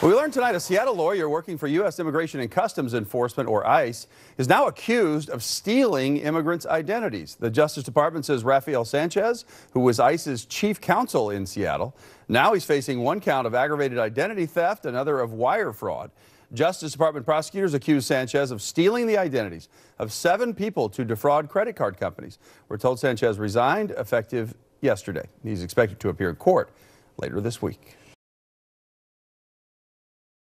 We learned tonight a Seattle lawyer working for U.S. Immigration and Customs Enforcement, or ICE, is now accused of stealing immigrants' identities. The Justice Department says Rafael Sanchez, who was ICE's chief counsel in Seattle, now he's facing one count of aggravated identity theft, another of wire fraud. Justice Department prosecutors accused Sanchez of stealing the identities of seven people to defraud credit card companies. We're told Sanchez resigned effective yesterday. He's expected to appear in court later this week.